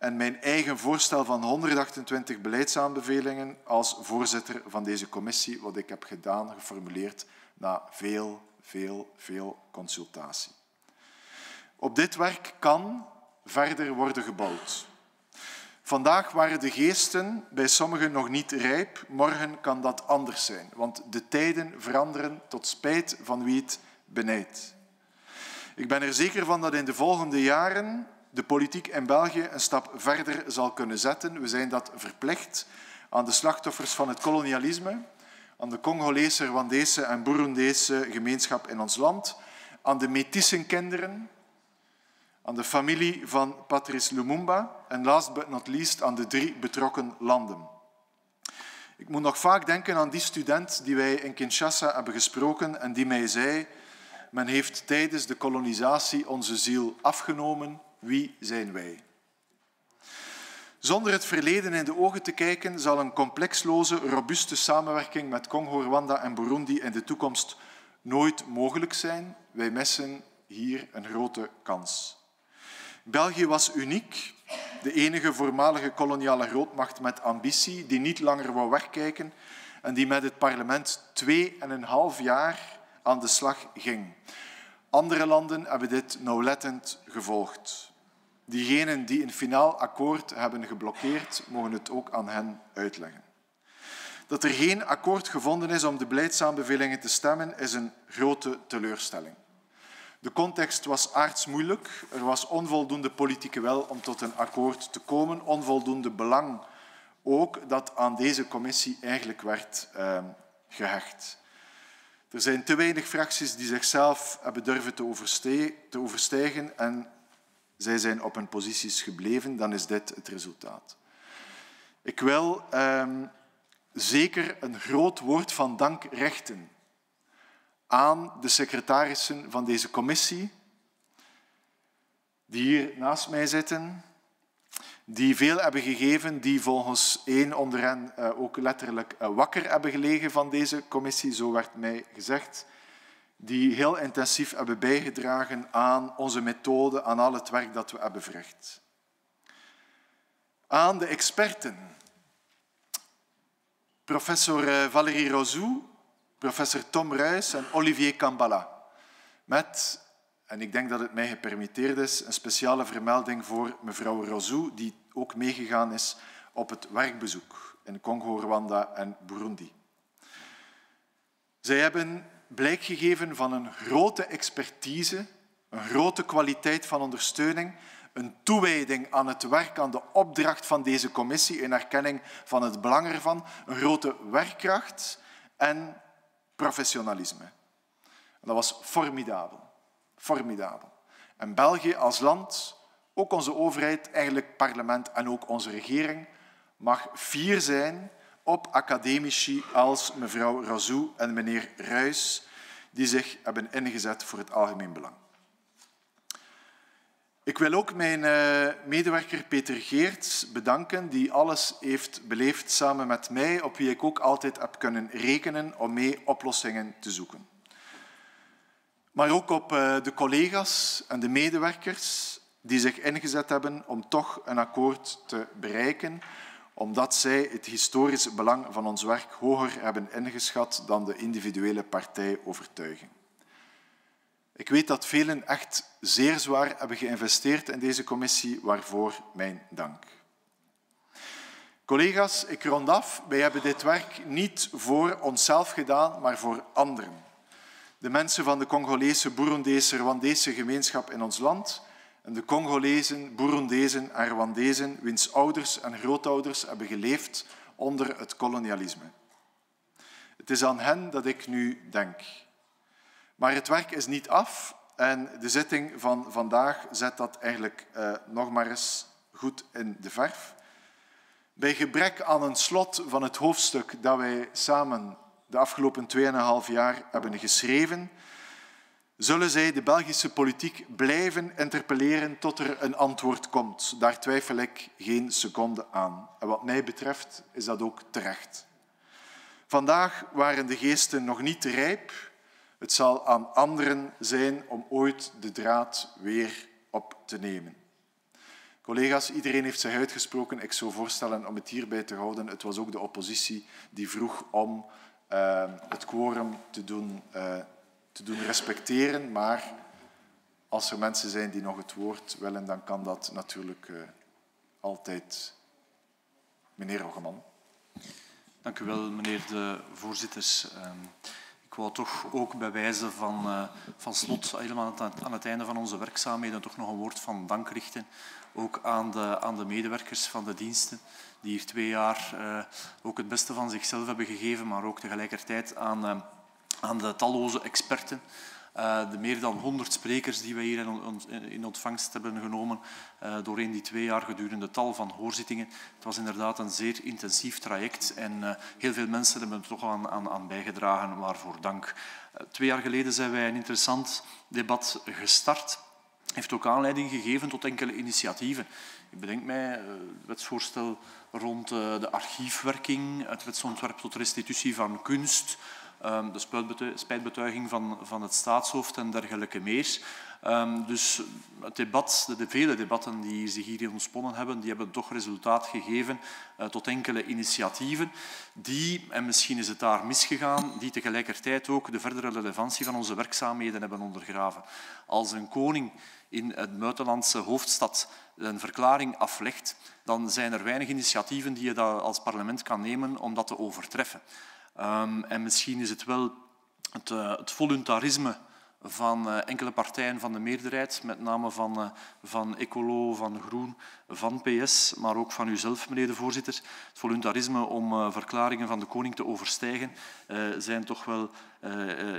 en mijn eigen voorstel van 128 beleidsaanbevelingen als voorzitter van deze commissie, wat ik heb gedaan, geformuleerd na veel, veel, veel consultatie. Op dit werk kan verder worden gebouwd. Vandaag waren de geesten bij sommigen nog niet rijp, morgen kan dat anders zijn, want de tijden veranderen tot spijt van wie het benijdt. Ik ben er zeker van dat in de volgende jaren de politiek in België een stap verder zal kunnen zetten. We zijn dat verplicht aan de slachtoffers van het kolonialisme, aan de Congolese, Rwandese en Burundese gemeenschap in ons land, aan de Metissenkinderen, aan de familie van Patrice Lumumba en last but not least aan de drie betrokken landen. Ik moet nog vaak denken aan die student die wij in Kinshasa hebben gesproken en die mij zei men heeft tijdens de kolonisatie onze ziel afgenomen. Wie zijn wij? Zonder het verleden in de ogen te kijken zal een complexloze, robuuste samenwerking met Congo, Rwanda en Burundi in de toekomst nooit mogelijk zijn. Wij missen hier een grote kans. België was uniek, de enige voormalige koloniale grootmacht met ambitie, die niet langer wou wegkijken en die met het parlement twee en een half jaar aan de slag ging. Andere landen hebben dit nauwlettend gevolgd. Diegenen die een finaal akkoord hebben geblokkeerd, mogen het ook aan hen uitleggen. Dat er geen akkoord gevonden is om de beleidsaanbevelingen te stemmen, is een grote teleurstelling. De context was aardsmoeilijk. Er was onvoldoende politieke wil om tot een akkoord te komen, onvoldoende belang ook dat aan deze commissie eigenlijk werd uh, gehecht. Er zijn te weinig fracties die zichzelf hebben durven te overstijgen en zij zijn op hun posities gebleven, dan is dit het resultaat. Ik wil um, zeker een groot woord van dank richten aan de secretarissen van deze commissie, die hier naast mij zitten, die veel hebben gegeven, die volgens één onder hen uh, ook letterlijk uh, wakker hebben gelegen van deze commissie, zo werd mij gezegd, die heel intensief hebben bijgedragen aan onze methode, aan al het werk dat we hebben verricht. Aan de experten. Professor uh, Valérie Rozou, professor Tom Ruijs en Olivier Cambala. Met en ik denk dat het mij gepermitteerd is, een speciale vermelding voor mevrouw Rozou, die ook meegegaan is op het werkbezoek in Congo, Rwanda en Burundi. Zij hebben blijk gegeven van een grote expertise, een grote kwaliteit van ondersteuning, een toewijding aan het werk, aan de opdracht van deze commissie in erkenning van het belang ervan, een grote werkkracht en professionalisme. Dat was formidabel formidabel. En België als land, ook onze overheid, eigenlijk parlement en ook onze regering, mag fier zijn op academici als mevrouw Razou en meneer Ruys, die zich hebben ingezet voor het algemeen belang. Ik wil ook mijn eh, medewerker Peter Geerts bedanken, die alles heeft beleefd samen met mij, op wie ik ook altijd heb kunnen rekenen om mee oplossingen te zoeken maar ook op eh, de collega's en de medewerkers die zich ingezet hebben om toch een akkoord te bereiken, omdat zij het historische belang van ons werk hoger hebben ingeschat dan de individuele partijovertuiging. Ik weet dat velen echt zeer zwaar hebben geïnvesteerd in deze commissie, waarvoor mijn dank. Collega's, ik rond af. Wij hebben dit werk niet voor onszelf gedaan, maar voor anderen de mensen van de Congolese, Burundese, Rwandese gemeenschap in ons land en de Congolezen, Burundezen en Rwandezen, wiens ouders en grootouders hebben geleefd onder het kolonialisme. Het is aan hen dat ik nu denk. Maar het werk is niet af en de zitting van vandaag zet dat eigenlijk uh, nog maar eens goed in de verf. Bij gebrek aan een slot van het hoofdstuk dat wij samen de afgelopen 2,5 jaar hebben geschreven, zullen zij de Belgische politiek blijven interpelleren tot er een antwoord komt. Daar twijfel ik geen seconde aan. En wat mij betreft is dat ook terecht. Vandaag waren de geesten nog niet rijp. Het zal aan anderen zijn om ooit de draad weer op te nemen. Collega's, iedereen heeft zich uitgesproken. Ik zou voorstellen om het hierbij te houden. Het was ook de oppositie die vroeg om uh, het quorum te doen, uh, te doen respecteren. Maar als er mensen zijn die nog het woord willen, dan kan dat natuurlijk uh, altijd. Meneer Ogeman. Dank u wel, meneer de voorzitter. Um, ik wou toch ook bij wijze van, uh, van slot, helemaal aan het einde van onze werkzaamheden, toch nog een woord van dank richten. Ook aan de, aan de medewerkers van de diensten, die hier twee jaar uh, ook het beste van zichzelf hebben gegeven, maar ook tegelijkertijd aan, uh, aan de talloze experten uh, de meer dan 100 sprekers die wij hier in, ontvangst hebben genomen uh, doorheen die twee jaar gedurende tal van hoorzittingen. Het was inderdaad een zeer intensief traject en uh, heel veel mensen hebben er toch aan, aan, aan bijgedragen, waarvoor dank. twee jaar geleden zijn wij een interessant debat gestart. Heeft ook aanleiding gegeven tot enkele initiatieven. Ik bedenk mij het wetsvoorstel rond de archiefwerking, het wetsontwerp tot restitutie van kunst, um, de spijtbetuiging van, van het staatshoofd en dergelijke meer. Um, dus het debat, de, vele debatten die zich hier ontsponnen hebben, die hebben toch resultaat gegeven uh, tot enkele initiatieven die, en misschien is het daar misgegaan, die tegelijkertijd ook de verdere relevantie van onze werkzaamheden hebben ondergraven. Als een koning in een buitenlandse hoofdstad een verklaring aflegt, dan zijn er weinig initiatieven die je als parlement kan nemen om dat te overtreffen. Um, en misschien is het wel het, uh, het voluntarisme van uh, enkele partijen van de meerderheid, met name van, uh, van Ecolo, van Groen, van PS, maar ook van uzelf, meneer de voorzitter. Het voluntarisme om uh, verklaringen van de koning te overstijgen zijn toch wel,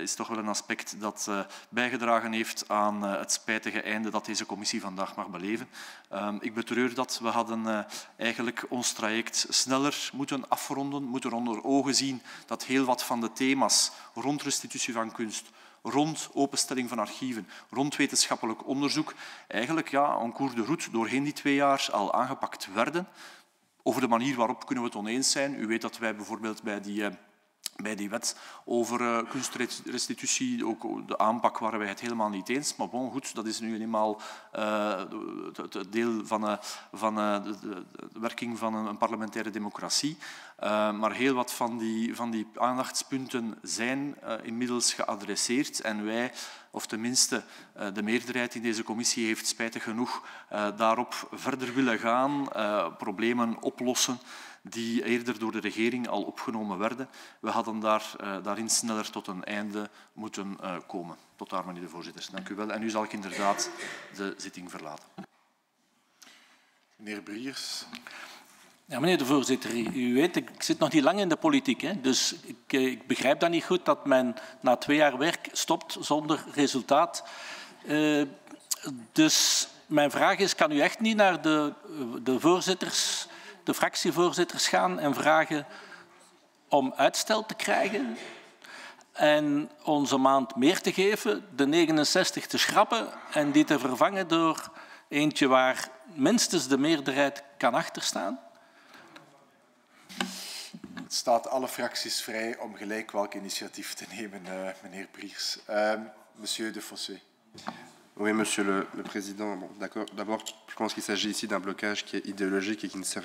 is toch wel een aspect dat bijgedragen heeft aan het spijtige einde dat deze commissie vandaag mag beleven. Um, ik betreur dat. We hadden eigenlijk ons traject sneller moeten afronden, moeten onder ogen zien dat heel wat van de thema's rond restitutie van kunst, rond openstelling van archieven, rond wetenschappelijk onderzoek, eigenlijk ja, en cours de route doorheen die twee jaar al aangepakt werden. Over de manier waarop kunnen we het oneens zijn. U weet dat wij bijvoorbeeld bij die bij die wet over uh, kunstrestitutie, ook de aanpak waren wij het helemaal niet eens. Maar bon, goed, dat is nu eenmaal uh, het, deel van, uh, van de, de, werking van een, een parlementaire democratie. maar heel wat van die, van die aandachtspunten zijn inmiddels geadresseerd en wij, of tenminste de meerderheid in deze commissie, heeft spijtig genoeg daarop verder willen gaan, problemen oplossen die eerder door de regering al opgenomen werden. We hadden daar, uh, daarin sneller tot een einde moeten uh, komen. Tot daar, meneer de voorzitter. Dank u wel. En nu zal ik inderdaad de zitting verlaten. Meneer Briers. Ja, meneer de voorzitter, u weet, ik zit nog niet lang in de politiek. Hè, dus ik, eh, ik begrijp dat niet goed dat men na twee jaar werk stopt zonder resultaat. Uh, dus mijn vraag is, kan u echt niet naar de, de voorzitters de fractievoorzitters gaan en vragen om uitstel te krijgen en onze maand meer te geven, de 69 te schrappen en die te vervangen door eentje waar minstens de meerderheid kan achterstaan? Het staat alle fracties vrij om gelijk welk initiatief te nemen, uh, meneer Briers. Uh, monsieur de Fossé. Oui, Monsieur le, Président. D'abord, je pense qu'il s'agit ici d'un blocage qui est idéologique et qui ne se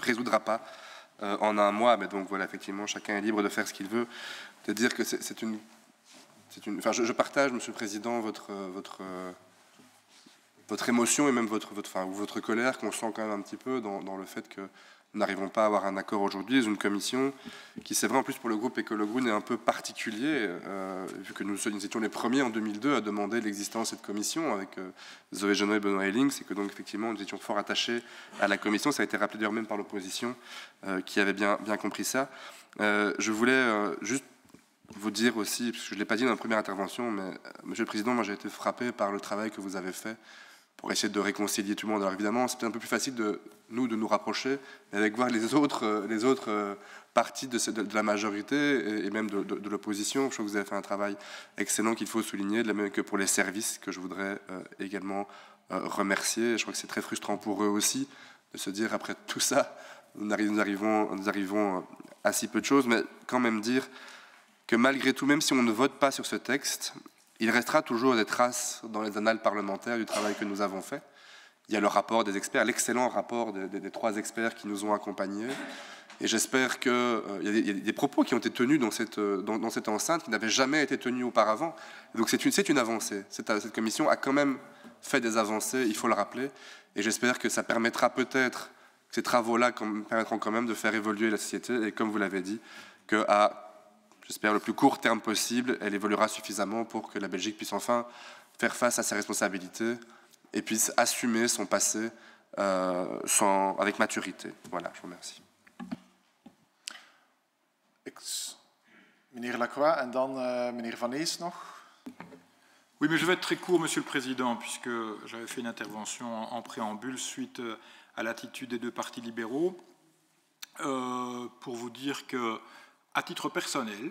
résoudra pas euh, en un mois. Mais donc voilà, effectivement, chacun est libre de faire ce qu'il veut. Je, partage, Monsieur le Président, votre votre émotion et même votre colère qu'on sent quand même un petit peu dans le fait que nous n'arrivons pas à avoir un accord aujourd'hui dans une commission qui, c'est vrai, en plus pour le groupe Écologoun est un peu particulier, euh, vu que nous, nous, étions les premiers en 2002 à demander l'existence de cette commission avec euh, Zoé Genot et Benoît Helling, c'est que donc effectivement nous étions fort attachés à la commission, ça a été rappelé d'ailleurs même par l'opposition euh, qui avait bien, bien compris ça. Je voulais juste vous dire aussi, parce que je ne l'ai pas dit dans la première intervention, mais Monsieur le Président, moi j'ai été frappé par le travail que vous avez fait pour essayer de réconcilier tout le monde. Alors évidemment, c'est un peu plus facile de nous de nous rapprocher, mais avec voir les autres, euh, les autres euh, parties de, la majorité et, même de, l'opposition. Je crois que vous avez fait un travail excellent qu'il faut souligner, de la même que pour les services que je voudrais euh, également remercier. Je crois que c'est très frustrant pour eux aussi de se dire après tout ça, nous arrivons, nous arrivons à si peu de choses, mais quand même dire que malgré tout, même si on ne vote pas sur ce texte, il restera toujours des traces dans les annales parlementaires du travail que nous avons fait. il y a le rapport des experts, l'excellent rapport des, trois experts qui nous ont accompagnés. Et j'espère qu'il euh, y, a des propos qui ont été tenus dans cette, dans, dans cette enceinte qui n'avaient jamais été tenus auparavant. donc c'est une, une avancée. Cette, cette, commission a quand même fait des avancées, il faut le rappeler. Et j'espère que ça permettra peut-être, ces travaux-là permettront quand même de faire évoluer la société. Et comme vous l'avez dit, qu'à, j'espère, le plus court terme possible, elle évoluera suffisamment pour que la Belgique puisse enfin faire face à ses responsabilités et puisse assumer son passé euh, sans, avec maturité. Voilà, je vous remercie. Meneer Lacroix en dan meneer Van Ees nog. Oui, mais je vais être très court, Monsieur le Président, puisque j'avais fait une intervention en, en préambule suite euh, à l'attitude des deux partis libéraux, euh, pour vous dire que, à titre personnel,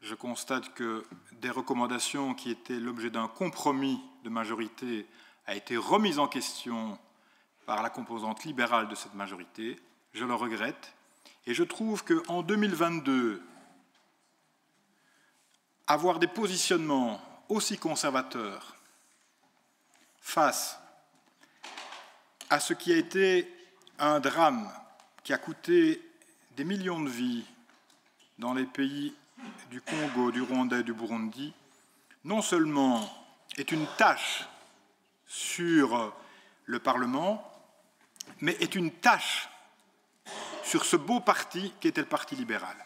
je constate que des recommandations qui étaient l'objet d'un compromis de majorité a été remise en question par la composante libérale de cette majorité. Je le regrette. Et je trouve qu'en 2022, avoir des positionnements aussi conservateurs face à ce qui a été un drame qui a coûté des millions de vies dans les pays du Congo, du Rwanda et du Burundi, non seulement est une tâche sur le Parlement, mais est une tâche sur ce beau parti qu'était le Parti libéral.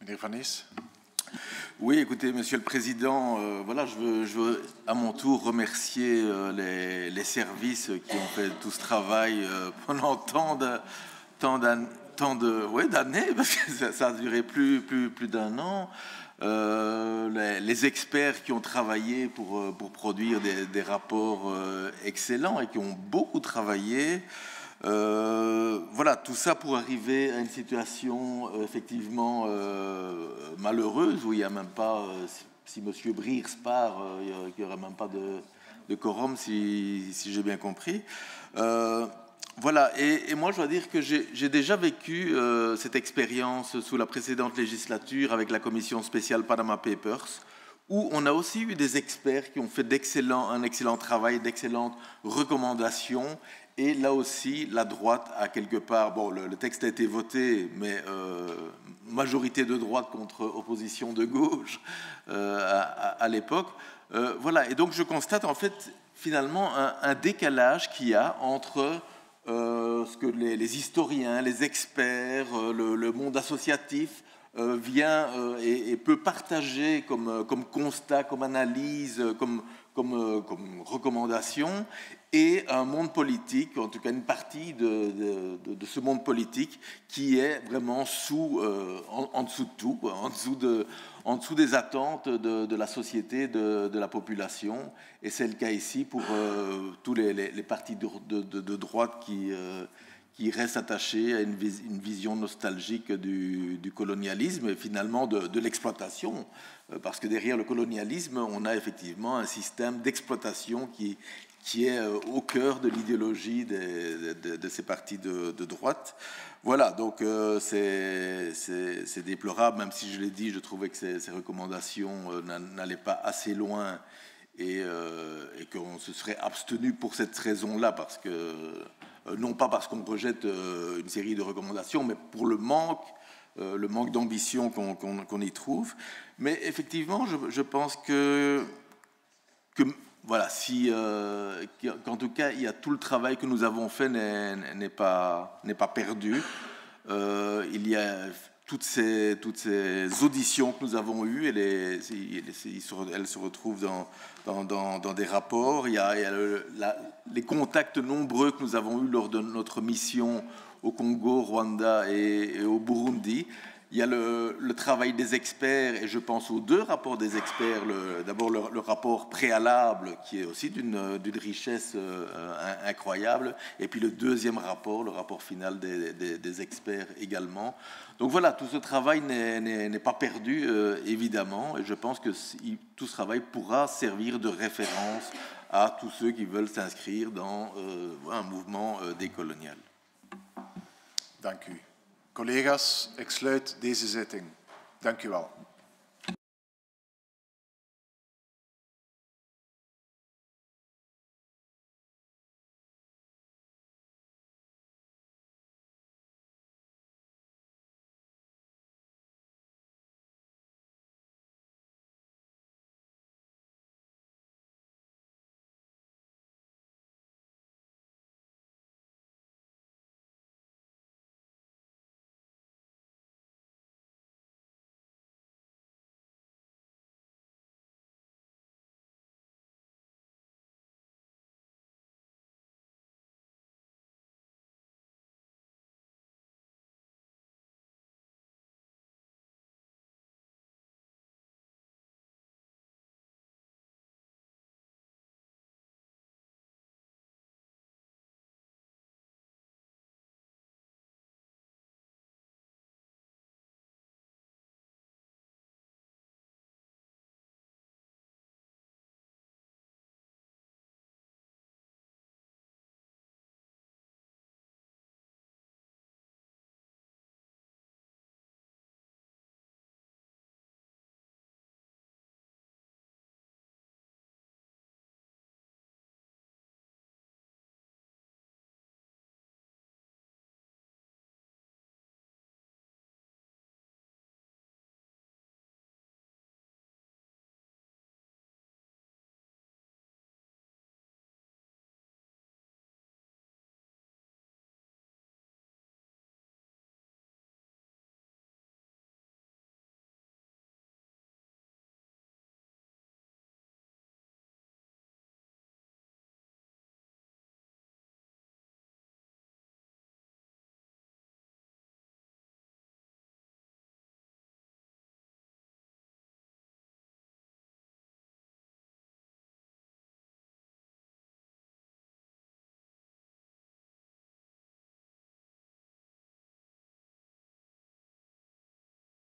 Meneer Van. Oui, écoutez, Monsieur le Président, euh, voilà, je veux, à mon tour remercier euh, les, services qui ont fait tout ce travail euh, pendant tant de tant d'années, parce que ça, a duré plus, plus, plus d'un an. Les, experts qui ont travaillé pour, produire des rapports excellents et qui ont beaucoup travaillé. Euh, voilà, tout ça pour arriver à une situation euh, effectivement euh, malheureuse où il n'y a même pas, si, si M. Briers part, il n'y aurait même pas de, quorum, si, si j'ai bien compris. voilà, et, moi je dois dire que j'ai déjà vécu cette expérience sous la précédente législature avec la commission spéciale Panama Papers où on a aussi eu des experts qui ont fait un excellent travail, d'excellentes recommandations et là aussi, la droite a quelque part, bon, le, texte a été voté, mais euh, majorité de droite contre opposition de gauche euh, à, l'époque. Euh, voilà, et donc je constate en fait finalement un, décalage qu'il y a entre ce que les, historiens, les experts, le, monde associatif vient et, et, peut partager comme, comme constat, comme analyse, comme, comme, comme recommandation, et un monde politique, en tout cas une partie de, ce monde politique qui est vraiment sous, euh, en, dessous de tout, en dessous, des attentes de, la société, de, la population. Et c'est le cas ici pour euh, tous les, partis de, droite qui, euh, restent attachés à une, vis, une vision nostalgique du, colonialisme et finalement de, l'exploitation. Euh, parce que derrière le colonialisme, on a effectivement un système d'exploitation qui, qui est euh, au cœur de l'idéologie de, ces partis de, droite. Voilà, donc euh, c'est déplorable, même si je l'ai dit, je trouvais que ces, recommandations euh, n'allaient pas assez loin et, euh, et qu'on se serait abstenu pour cette raison-là, parce que non pas parce qu'on rejette une série de recommandations, mais pour le manque, le manque d'ambition qu'on qu qu y trouve. Mais effectivement, je, pense que, voilà, si, euh, qu'en tout cas, il y a tout le travail que nous avons fait n'est pas, perdu. Euh, il y a toutes ces, auditions que nous avons eues, elles se retrouvent dans, des rapports. Il y a, les contacts nombreux que nous avons eus lors de notre mission au Congo, Rwanda et au Burundi. Il y a le, travail des experts, et je pense aux deux rapports des experts. D'abord, le, rapport préalable, qui est aussi d'une richesse euh, incroyable, et puis le deuxième rapport, le rapport final des, experts également. Donc voilà, tout ce travail n'est pas perdu, euh, évidemment, et je pense que tout ce travail pourra servir de référence à tous ceux qui veulent s'inscrire dans euh, un mouvement décolonial. Dank u. Collega's, ik sluit deze zitting. Dank u wel.